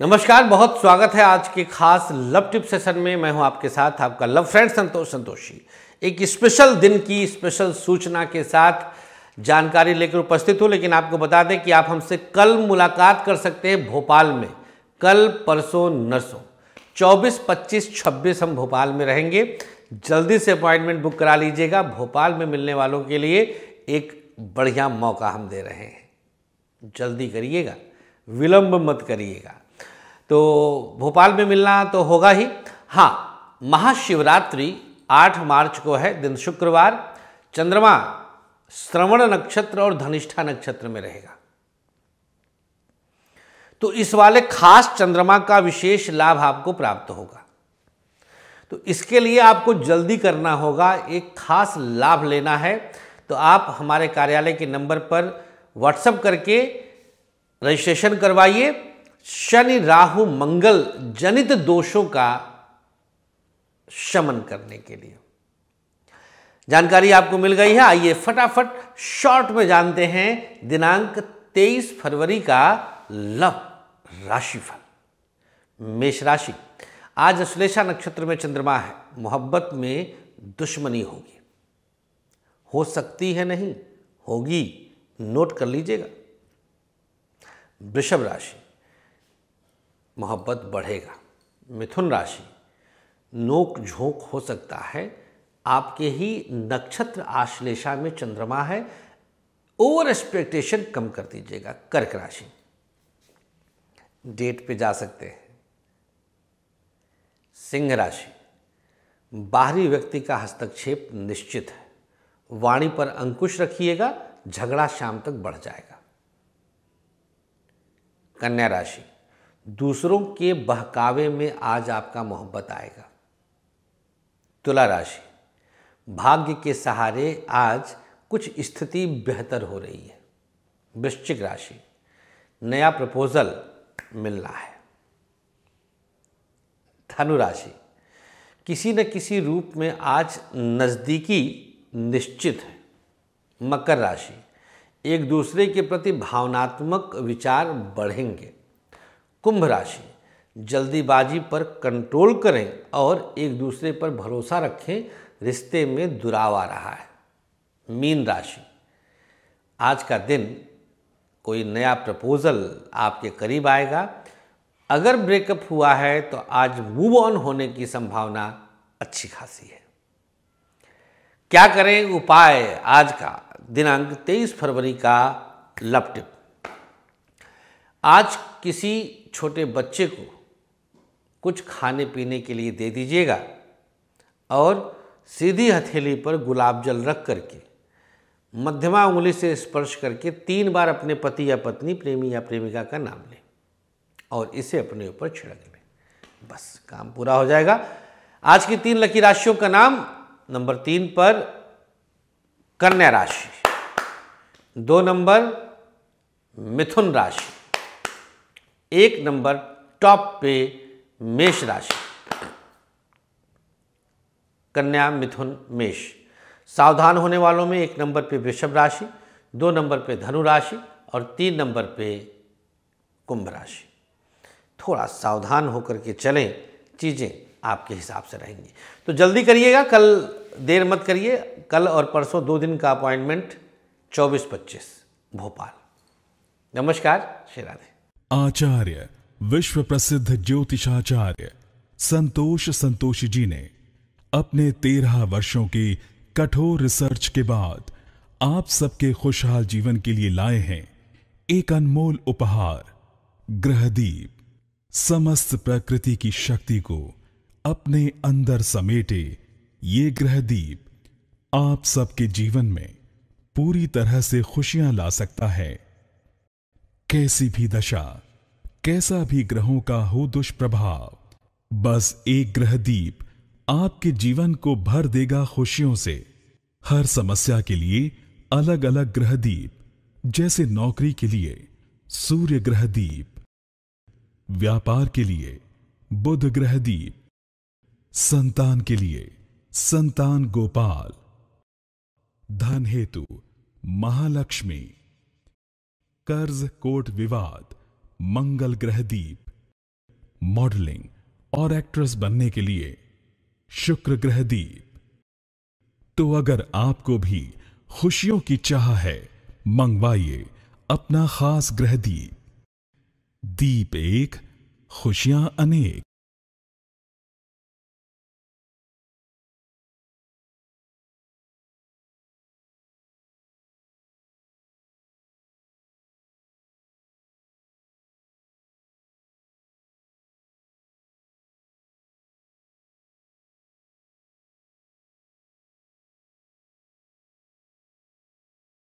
नमस्कार बहुत स्वागत है आज के खास लव टिप सेशन में। मैं हूँ आपके साथ आपका लव फ्रेंड संतोष संतोषी। एक स्पेशल दिन की स्पेशल सूचना के साथ जानकारी लेकर उपस्थित हूँ लेकिन आपको बता दें कि आप हमसे कल मुलाकात कर सकते हैं भोपाल में। कल परसों नरसों। 24, 25, 26 हम भोपाल में रहेंगे। जल्दी से अपॉइंटमेंट बुक करा लीजिएगा। भोपाल में मिलने वालों के लिए एक बढ़िया मौका हम दे रहे हैं। जल्दी करिएगा। विलंब मत करिएगा। तो भोपाल में मिलना तो होगा ही। हाँ महाशिवरात्रि 8 मार्च को है, दिन शुक्रवार। चंद्रमा श्रवण नक्षत्र और धनिष्ठा नक्षत्र में रहेगा। तो इस वाले खास चंद्रमा का विशेष लाभ आपको प्राप्त होगा। तो इसके लिए आपको जल्दी करना होगा, एक खास लाभ लेना है। तो आप हमारे कार्यालय के नंबर पर व्हाट्सएप करके रजिस्ट्रेशन करवाइए। शनि, राहु, मंगल जनित दोषों का शमन करने के लिए। जानकारी आपको मिल गई है, आइए फटाफट शॉर्ट में जानते हैं दिनांक 23 फरवरी का लव राशिफल। मेष राशि, आज अश्लेषा नक्षत्र में चंद्रमा है, मोहब्बत में दुश्मनी होगी। हो सकती है नहीं, होगी, नोट कर लीजिएगा। वृषभ राशि मोहब्बत बढ़ेगा। मिथुन राशि, नोक झोंक हो सकता है। आपके ही नक्षत्र आश्लेषा में चंद्रमा है। ओवर एक्सपेक्टेशन कम कर दीजिएगा, कर्क राशि। डेट पे जा सकते हैं। सिंह राशि, बाहरी व्यक्ति का हस्तक्षेप निश्चित है। वाणी पर अंकुश रखिएगा, झगड़ा शाम तक बढ़ जाएगा। कन्या राशि दूसरों के बहकावे में आज आपका मोहब्बत आएगा। तुला राशि। भाग्य के सहारे आज कुछ स्थिति बेहतर हो रही है। वृश्चिक राशि। नया प्रपोजल मिलना है। धनु राशि। किसी न किसी रूप में आज नज़दीकी निश्चित है। मकर राशि। एक दूसरे के प्रति भावनात्मक विचार बढ़ेंगे। कुंभ राशि। जल्दीबाजी पर कंट्रोल करें और एक दूसरे पर भरोसा रखें, रिश्ते में दुराव आ रहा है। मीन राशि। आज का दिन, कोई नया प्रपोजल आपके करीब आएगा। अगर ब्रेकअप हुआ है तो आज मूव ऑन होने की संभावना अच्छी खासी है। क्या करें उपाय आज का दिनांक 23 फरवरी का लपटिप। आज किसी छोटे बच्चे को कुछ खाने पीने के लिए दे दीजिएगा और सीधी हथेली पर गुलाब जल रख करके, मध्यमा उंगली से स्पर्श करके तीन बार अपने पति या पत्नी, प्रेमी या प्रेमिका का नाम लें और इसे अपने ऊपर छिड़क लें। बस, काम पूरा हो जाएगा। आज की तीन लकी राशियों का नाम, नंबर तीन पर कन्या राशि, दो नंबर मिथुन राशि। एक नंबर टॉप पे मेष राशि। कन्या मिथुन मेष। सावधान होने वालों में एक नंबर पे वृषभ राशि, दो नंबर पे धनु राशि और तीन नंबर पे कुंभ राशि। थोड़ा सावधान होकर के चलें, चीज़ें आपके हिसाब से रहेंगी। तो जल्दी करिएगा, कल देर मत करिए, कल और परसों दो दिन का अपॉइंटमेंट, चौबीस पच्चीस, भोपाल। नमस्कार, श्री राधे। आचार्य विश्व प्रसिद्ध ज्योतिषाचार्य, संतोष संतोषी जी ने अपने तेरह वर्षों की कठोर रिसर्च के बाद आप सबके खुशहाल जीवन के लिए लाए हैं एक अनमोल उपहार, ग्रहदीप। समस्त प्रकृति की शक्ति को अपने अंदर समेटे ये ग्रहदीप आप सबके जीवन में पूरी तरह से खुशियाँ ला सकता है। कैसी भी दशा कैसा भी ग्रहों का हो दुष्प्रभाव, बस एक ग्रह दीप आपके जीवन को भर देगा खुशियों से। हर समस्या के लिए अलग अलग ग्रह दीप जैसे नौकरी के लिए सूर्य ग्रह दीप व्यापार के लिए बुध ग्रह दीप संतान के लिए संतान गोपाल, धन हेतु महालक्ष्मी, कर्ज कोट विवाद मंगल ग्रह दीप मॉडलिंग और एक्ट्रेस बनने के लिए शुक्र ग्रह दीप। तो अगर आपको भी खुशियों की चाह है, मंगवाइए अपना खास ग्रह दीप। दीप एक, खुशियाँ अनेक।